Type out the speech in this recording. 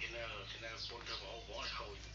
You know, now, and now worked up.